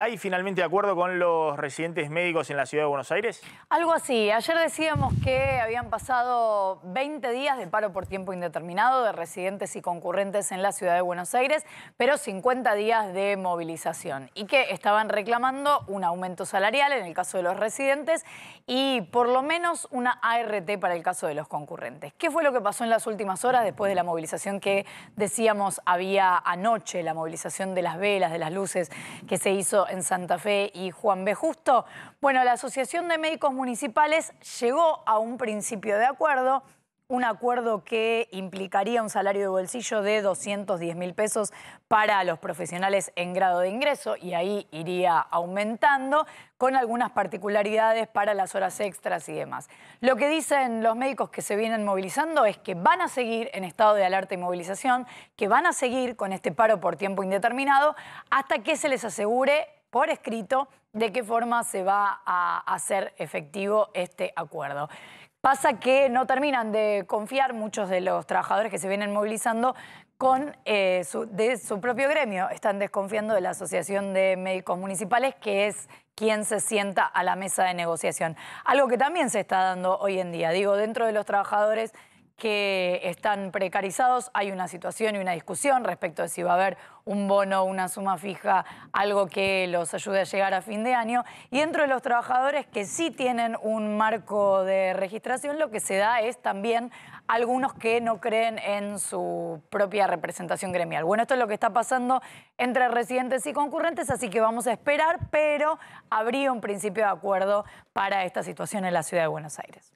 ¿Hay finalmente acuerdo con los residentes médicos en la ciudad de Buenos Aires? Algo así. Ayer decíamos que habían pasado 20 días de paro por tiempo indeterminado de residentes y concurrentes en la ciudad de Buenos Aires, pero 50 días de movilización y que estaban reclamando un aumento salarial en el caso de los residentes y por lo menos una ART para el caso de los concurrentes. ¿Qué fue lo que pasó en las últimas horas después de la movilización que decíamos había anoche, la movilización de las velas, de las luces que se hizo en Santa Fe y Juan B. Justo. Bueno, la Asociación de Médicos Municipales llegó a un principio de acuerdo, un acuerdo que implicaría un salario de bolsillo de 210 mil pesos para los profesionales en grado de ingreso y ahí iría aumentando con algunas particularidades para las horas extras y demás. Lo que dicen los médicos que se vienen movilizando es que van a seguir en estado de alerta y movilización, que van a seguir con este paro por tiempo indeterminado hasta que se les asegure por escrito de qué forma se va a hacer efectivo este acuerdo. Pasa que no terminan de confiar muchos de los trabajadores que se vienen movilizando con eh, de su propio gremio. Están desconfiando de la Asociación de Médicos Municipales, que es quien se sienta a la mesa de negociación. Algo que también se está dando hoy en día. Digo, dentro de los trabajadores que están precarizados. Hay una situación y una discusión respecto de si va a haber un bono, una suma fija, algo que los ayude a llegar a fin de año. Y dentro de los trabajadores que sí tienen un marco de registración, lo que se da es también algunos que no creen en su propia representación gremial. Bueno, esto es lo que está pasando entre residentes y concurrentes, así que vamos a esperar, pero habría un principio de acuerdo para esta situación en la ciudad de Buenos Aires.